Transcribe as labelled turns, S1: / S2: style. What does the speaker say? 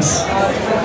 S1: Yes.